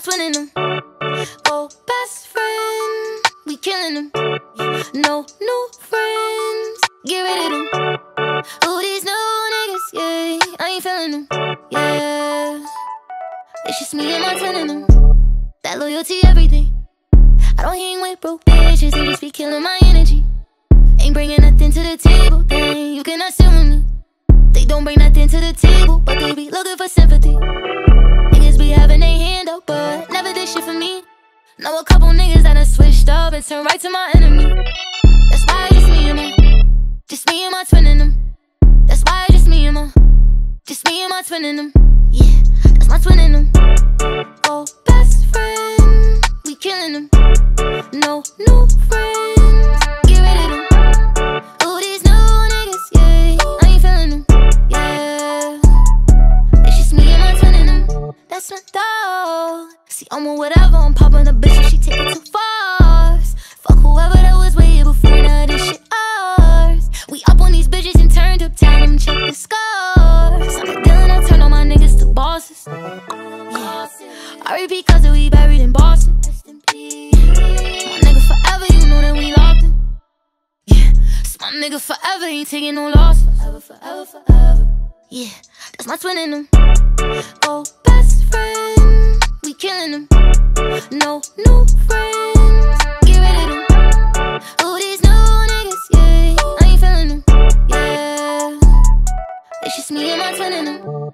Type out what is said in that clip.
twinnem. Oh, best friend, we killing them. No new friends, get rid of them. Who these new niggas? Yeah, I ain't feeling them. Yeah, it's just me and my twinnem. That loyalty, everything. I don't hang with broke bitches, they just be killing my energy. Ain't bringing nothing to the table, then you cannot sit me. They don't bring nothing to the table, but they be looking for sympathy. Did for me. Know a couple niggas that done switched up and turned right to my enemy. That's why it's just me and my, just me and my twinnem. That's why it's just me and my, just me and my twinnem. Yeah, that's my twinnem. Oh, best friend, we killing them. No new friends, get rid of them. Who these new niggas? Yeah, I ain't feeling them. Yeah, it's just me and my twinnem. That's my dog. See, I'm on whatever, I'm popping the bitch she take it too far. Fuck whoever that was way before, now this shit ours. We up on these bitches and turned up, them check the scars. I'm a dealing, I turn all my niggas to bosses. Yeah. Repeat, cause we buried in Boston. My nigga forever, you know that we locked in. Yeah, it's my nigga forever, ain't taking no loss. Forever, forever, forever. Yeah, that's my twinnem. Oh, best she's me and my twinnem.